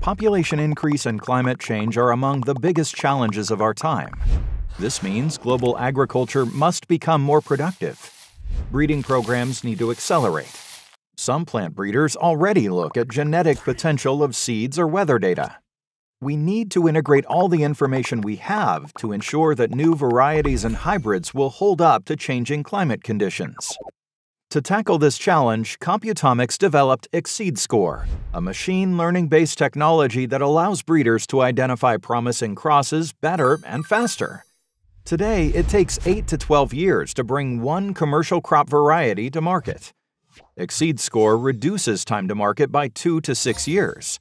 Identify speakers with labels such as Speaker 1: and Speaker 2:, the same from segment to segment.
Speaker 1: Population increase and climate change are among the biggest challenges of our time. This means global agriculture must become more productive. Breeding programs need to accelerate. Some plant breeders already look at genetic potential of seeds or weather data. We need to integrate all the information we have to ensure that new varieties and hybrids will hold up to changing climate conditions. To tackle this challenge, Computomics developed xSeedScore, a machine learning-based technology that allows breeders to identify promising crosses better and faster. Today, it takes 8 to 12 years to bring one commercial crop variety to market. xSeedScore reduces time to market by 2 to 6 years.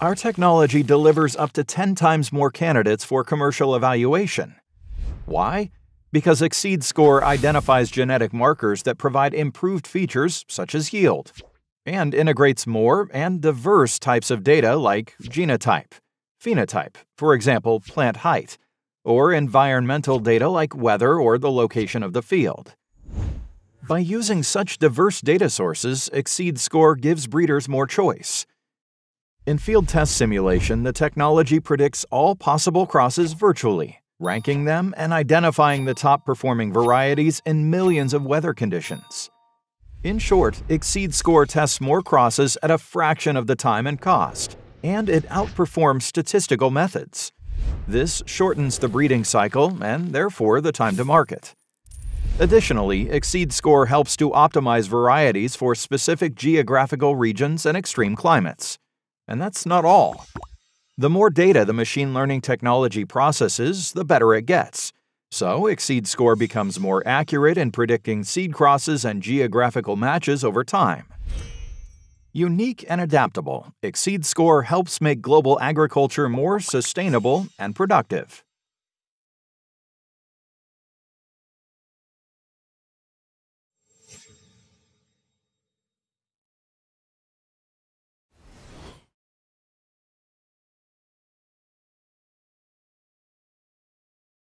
Speaker 1: Our technology delivers up to 10 times more candidates for commercial evaluation. Why? Because xSeedScore identifies genetic markers that provide improved features such as yield, and integrates more and diverse types of data like genotype, phenotype, for example, plant height, or environmental data like weather or the location of the field. By using such diverse data sources, xSeedScore gives breeders more choice. In field test simulation, the technology predicts all possible crosses virtually, ranking them and identifying the top performing varieties in millions of weather conditions. In short, xSeedScore tests more crosses at a fraction of the time and cost, and it outperforms statistical methods. This shortens the breeding cycle and therefore the time to market. Additionally, xSeedScore helps to optimize varieties for specific geographical regions and extreme climates. And that's not all. The more data the machine learning technology processes, the better it gets. So, xSeedScore becomes more accurate in predicting seed crosses and geographical matches over time. Unique and adaptable, xSeedScore helps make global agriculture more sustainable and productive.